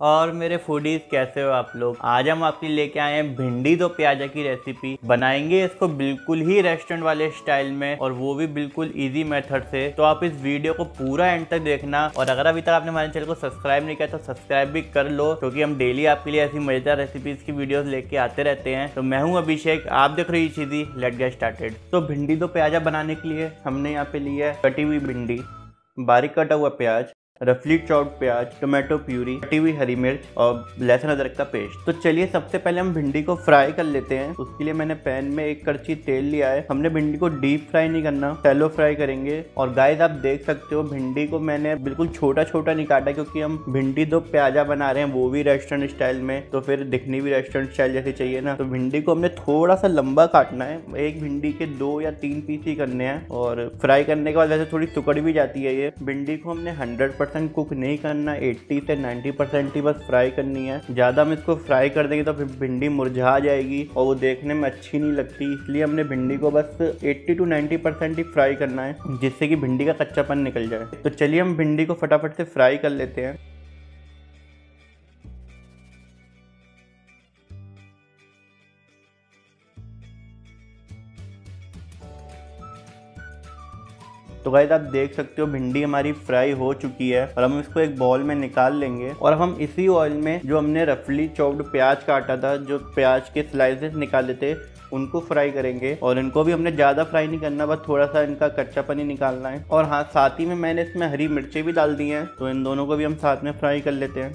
और मेरे फूडीज कैसे हो आप लोग? आज हम आपके लेके आए हैं? भिंडी दो प्याजा की रेसिपी बनाएँगे। इसको बिल्कुल ही रेस्टोरेंट वाले स्टाइल में और वो भी बिल्कुल इजी मेथड से। तो आप इस वीडियो को पूरा एंड तक देखना और अगर अभी तक आपने हमारे चैनल को सब्सक्राइब नहीं किया तो सब्सक्राइब भी कर लो, क्योंकि हम डेली आपके लिए ऐसी मज़ेदार रेसिपीज़ की वीडियो लेके आते रहते हैं। तो मैं हूँ अभिषेक, आप देख रही चीजी। लेट गेट स्टार्टेड तो भिंडी दो प्याजा बनाने के लिए हमने यहाँ पे लिया है कटी हुई भिंडी, बारीक कटा हुआ प्याज रफली चॉप्ड प्याज, टोमेटो प्यूरी, कटी हुई हरी मिर्च और लहसुन अदरक का पेस्ट। तो चलिए सबसे पहले हम भिंडी को फ्राई कर लेते हैं। उसके लिए मैंने पैन में एक करछी तेल लिया है। हमने भिंडी को डीप फ्राई नहीं करना सैलो फ्राई करेंगे। और गाइस आप देख सकते हो भिंडी को मैंने बिल्कुल छोटा छोटा नहीं काटा क्योंकि हम भिंडी दो प्याजा बना रहे हैं, वो भी रेस्टोरेंट स्टाइल में तो फिर दिखनी भी रेस्टोरेंट स्टाइल जैसी चाहिए ना। तो भिंडी को हमने थोड़ा सा लंबा काटना है। एक भिंडी के दो या तीन पीस ही करने हैं। और फ्राई करने के बाद वैसे थोड़ी टुकड़ भी जाती है ये। भिंडी को हमने हंड्रेड परसेंट कुक नहीं करना 80 से 90 परसेंट ही बस फ्राई करनी है। ज़्यादा हम इसको फ्राई कर देंगे तो फिर भिंडी मुरझा जाएगी और वो देखने में अच्छी नहीं लगती, इसलिए हमने भिंडी को बस 80 टू 90 परसेंट ही फ्राई करना है, जिससे कि भिंडी का कच्चापन निकल जाए। तो चलिए हम भिंडी को फटाफट से फ्राई कर लेते हैं। तो गाइस आप देख सकते हो भिंडी हमारी फ्राई हो चुकी है और हम इसको एक बॉल में निकाल लेंगे। और हम इसी ऑयल में जो हमने रफली चॉप्ड प्याज काटा था, जो प्याज के स्लाइसेस निकाले थे, उनको फ्राई करेंगे। और इनको भी हमने ज़्यादा फ्राई नहीं करना, बस थोड़ा सा इनका कच्चा पनी निकालना है। और हाँ साथ ही में मैंने इसमें हरी मिर्चें भी डाल दी हैं तो इन दोनों को भी हम साथ में फ्राई कर लेते हैं।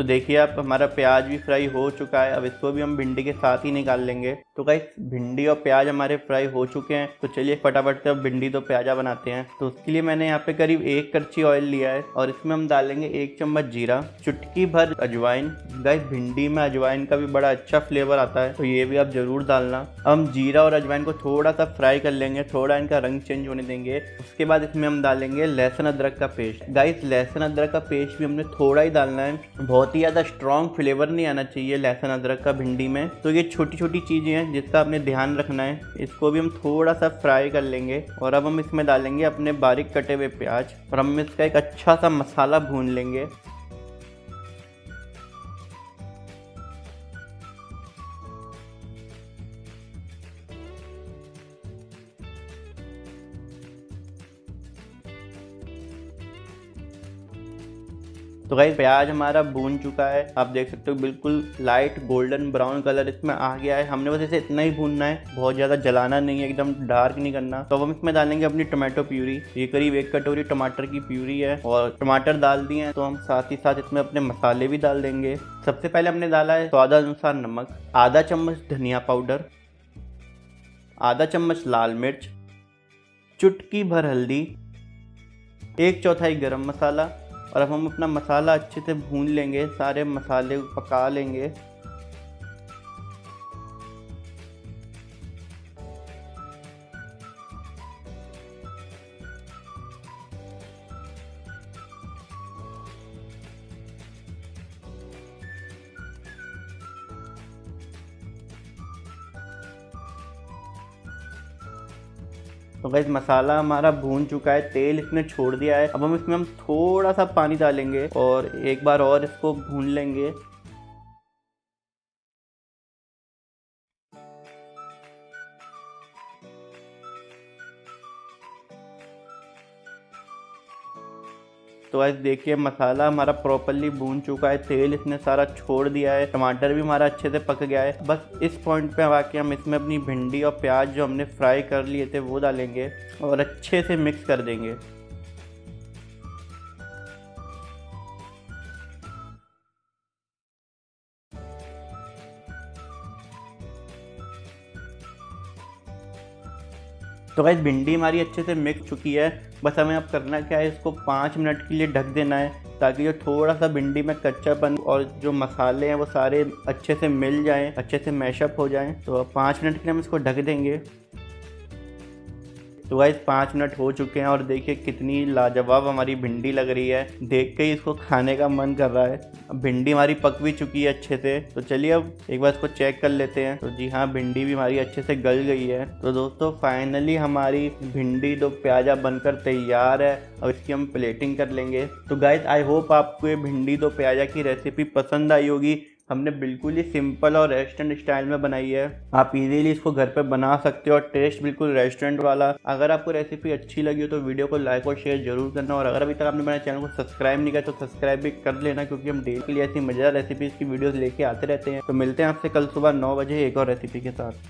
तो देखिए आप, हमारा प्याज भी फ्राई हो चुका है। अब इसको भी हम भिंडी के साथ ही निकाल लेंगे। तो गाइस भिंडी और प्याज हमारे फ्राई हो चुके हैं। तो चलिए फटाफट से अब भिंडी तो प्याजा बनाते हैं। तो उसके लिए मैंने यहाँ पे करीब एक करछी ऑयल लिया है और इसमें हम डालेंगे एक चम्मच जीरा, चुटकी भर अजवाइन। गाइस भिंडी में अजवाइन का भी बड़ा अच्छा फ्लेवर आता है तो ये भी आप ज़रूर डालना। हम जीरा और अजवाइन को थोड़ा सा फ्राई कर लेंगे, थोड़ा इनका रंग चेंज होने देंगे। उसके बाद इसमें हम डालेंगे लहसुन अदरक का पेस्ट। गाइस लहसुन अदरक का पेस्ट भी हमने थोड़ा ही डालना है। बहुत बहुत ही ज़्यादा स्ट्रॉन्ग फ्लेवर नहीं आना चाहिए लहसुन, अदरक का भिंडी में। तो ये छोटी छोटी चीज़ें हैं जिसका आपने ध्यान रखना है। इसको भी हम थोड़ा सा फ्राई कर लेंगे और अब हम इसमें डालेंगे अपने बारीक कटे हुए प्याज और हम इसका एक अच्छा सा मसाला भून लेंगे। तो गाइस प्याज हमारा भून चुका है। आप देख सकते हो, बिल्कुल लाइट गोल्डन ब्राउन कलर इसमें आ गया है। हमने बस इसे इतना ही भूनना है, बहुत ज़्यादा जलाना नहीं है, एकदम डार्क नहीं करना। तो हम इसमें डालेंगे अपनी टमाटो प्यूरी ये करीब एक कटोरी टमाटर की प्यूरी है और टमाटर डाल दिए हैं तो हम साथ ही साथ इसमें अपने मसाले भी डाल देंगे। सबसे पहले हमने डाला है स्वादानुसार नमक, आधा चम्मच धनिया पाउडर, आधा चम्मच लाल मिर्च, चुटकी भर हल्दी, एक चौथाई गरम मसाला और अब हम अपना मसाला अच्छे से भून लेंगे सारे मसाले पका लेंगे। तो गैस मसाला हमारा भून चुका है, तेल इसने छोड़ दिया है। अब हम इसमें हम थोड़ा सा पानी डालेंगे और एक बार और इसको भून लेंगे। तो आज देखिए, मसाला हमारा प्रॉपरली भून चुका है, तेल इसने सारा छोड़ दिया है, टमाटर भी हमारा अच्छे से पक गया है। बस इस पॉइंट पे आके हम इसमें अपनी भिंडी और प्याज जो हमने फ्राई कर लिए थे, वो डालेंगे और अच्छे से मिक्स कर देंगे। तो गैस भिंडी हमारी अच्छे से मिक्स चुकी है। बस हमें अब करना क्या है, इसको पाँच मिनट के लिए ढक देना है, ताकि जो थोड़ा सा भिंडी में कच्चापन और जो मसाले हैं वो सारे अच्छे से मिल जाएँ, अच्छे से मैशअप हो जाएँ। तो पाँच मिनट के लिए हम इसको ढक देंगे। तो गाइस पाँच मिनट हो चुके हैं और देखिए कितनी लाजवाब हमारी भिंडी लग रही है। देख के ही इसको खाने का मन कर रहा है। अब भिंडी हमारी पक भी चुकी है अच्छे से। तो चलिए अब एक बार इसको चेक कर लेते हैं। तो जी हाँ भिंडी भी हमारी अच्छे से गल गई है। तो दोस्तों फाइनली हमारी भिंडी दो प्याजा बनकर तैयार है। अब इसकी हम प्लेटिंग कर लेंगे। तो गाइस आई होप आपको ये भिंडी दो प्याजा की रेसिपी पसंद आई होगी। हमने बिल्कुल ही सिंपल और रेस्टोरेंट स्टाइल में बनाई है। आप इजीली इसको घर पे बना सकते हो और टेस्ट बिल्कुल रेस्टोरेंट वाला। अगर आपको रेसिपी अच्छी लगी हो तो वीडियो को लाइक और शेयर ज़रूर करना। और अगर अभी तक आपने मेरे चैनल को सब्सक्राइब नहीं किया तो सब्सक्राइब भी कर लेना, क्योंकि हम डेली ऐसी मज़ेदार रेसिपीज़ की वीडियोज़ लेके आते रहते हैं। तो मिलते हैं आपसे कल सुबह नौ बजे एक और रेसिपी के साथ।